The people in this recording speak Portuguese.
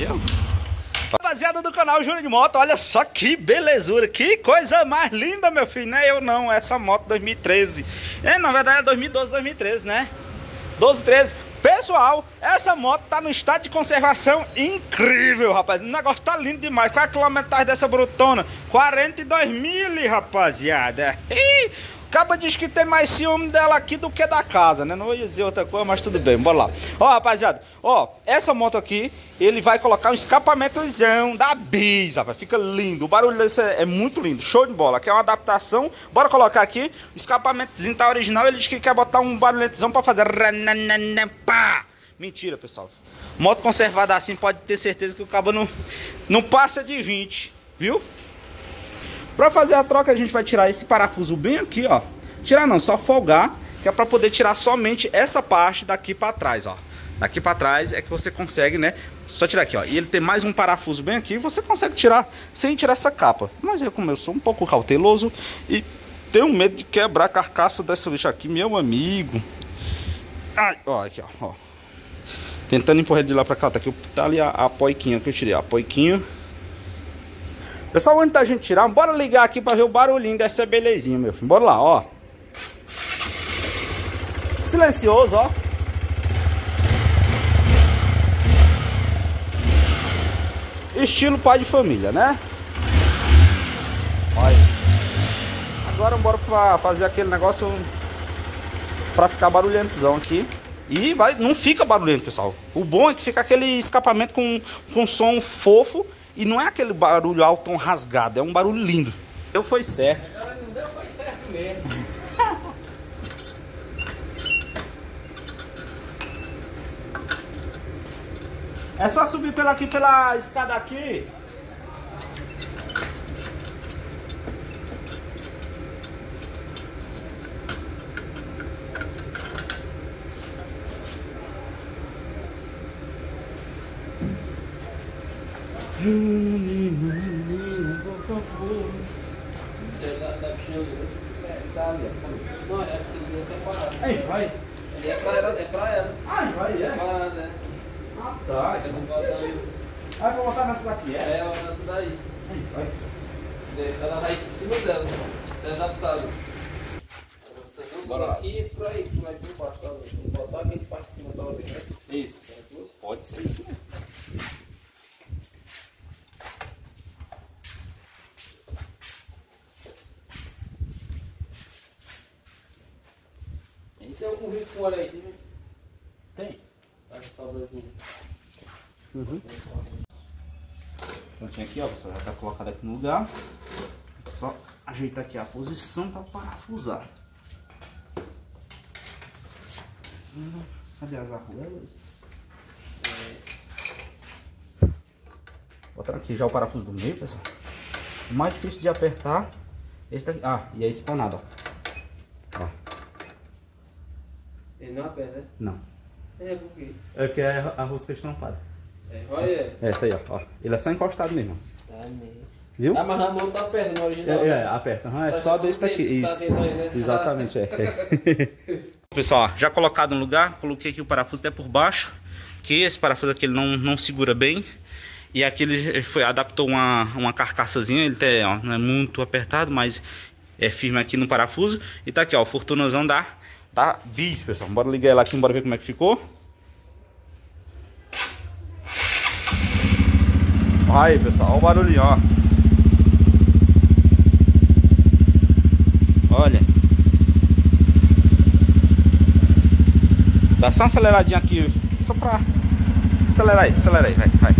Viu? Rapaziada do canal Júnior de Moto, olha só que belezura, que coisa mais linda, meu filho. Não é eu não, essa moto 2013. É, na verdade é 2012, 2013, né? 12, 13. Pessoal, essa moto tá no estado de conservação incrível, rapaz. O negócio tá lindo demais. Qual é a quilometragem dessa brutona? 42 mil, rapaziada. Acaba diz que tem mais ciúme dela aqui do que da casa, né? Não vou dizer outra coisa, mas tudo bem, bora lá. Ó, rapaziada, ó, essa moto aqui, ele vai colocar um escapamentozão da Bis, rapaz. Fica lindo. O barulho desse é, é muito lindo. Show de bola. Aqui é uma adaptação. Bora colocar aqui. O escapamentozinho tá original. Ele diz que quer botar um barulhentozão pra fazer... Mentira, pessoal. Moto conservada assim pode ter certeza que o cabo não, não passa de 20, viu? Pra fazer a troca, a gente vai tirar esse parafuso bem aqui, ó. Tirar não, só folgar, que é pra poder tirar somente essa parte daqui pra trás, ó. Daqui pra trás é que você consegue, né? Só tirar aqui, ó. E ele tem mais um parafuso bem aqui, você consegue tirar sem tirar essa capa. Mas eu, como eu sou um pouco cauteloso e tenho medo de quebrar a carcaça dessa bicha aqui, meu amigo. Ai, ó, aqui, ó. ó. Tentando empurrar de lá pra cá, tá aqui, tá ali a, a poiquinha que eu tirei, a poiquinha. Pessoal, antes da gente tirar, bora ligar aqui pra ver o barulhinho dessa belezinha, meu filho. Bora lá, ó. Silencioso, ó. Estilo pai de família, né? Olha. Agora bora pra fazer aquele negócio pra ficar barulhentozão aqui. E vai, não fica barulhento, pessoal. O bom é que fica aquele escapamento com, com som fofo e não é aquele barulho alto rasgado, é um barulho lindo. Eu foi certo. Não deu, foi certo mesmo. É só subir pela aqui pela escada aqui. Por favor. Você é da, da piscina do... É, tá ali, tá ali. Não, é você devia separar. Aí, vai. Ele é pra ela, é pra ela. Ai, vai, é. Separado, né? Ah, tá. Eu vou botar aí. Aí, vou botar nessa daqui, é? É, nessa daí. Aí, vai. Ela vai por cima dela. É adaptado. Você não Bora aqui e por aí, vai por baixo. Tá? Botar aqui parte de cima, tá? Né? Isso. Pode ser isso mesmo. Tem algum vídeo com óleo aí, né? Tem. Acho que sobrazinho. Uhum. Prontinho aqui, ó, pessoal, já tá colocado aqui no lugar. Só ajeitar aqui a posição para parafusar. Hum, Cadê as arruelas? Botar aqui já o parafuso do meio, pessoal. O mais difícil de apertar esse daqui. Ah, e é espanado, ó. Ó, Ele não aperta, né? não. É, por quê? É que é a rosca estampada. É, olha. É, tá aí, ó. ó. Ele é só encostado mesmo. Tá mesmo. Viu? Ah, mas na mão tá perto, no original. É, é, aperta. Aham, é Tá só desse daqui. Tá Isso. aí, né? Exatamente, é. Pessoal, já colocado no lugar, coloquei aqui o parafuso até por baixo. Que esse parafuso aqui ele não, não segura bem. E aqui ele foi, adaptou uma, uma carcaçazinha, ele tem, ó, não é muito apertado, mas é firme aqui no parafuso. E tá aqui, ó, o fortunazão da, da Bis, pessoal. Bora ligar ela aqui, bora ver como é que ficou. Aí, pessoal, olha o barulhinho, ó. Olha. Dá só uma aceleradinha aqui, só pra acelerar aí, acelera aí, vai, vai.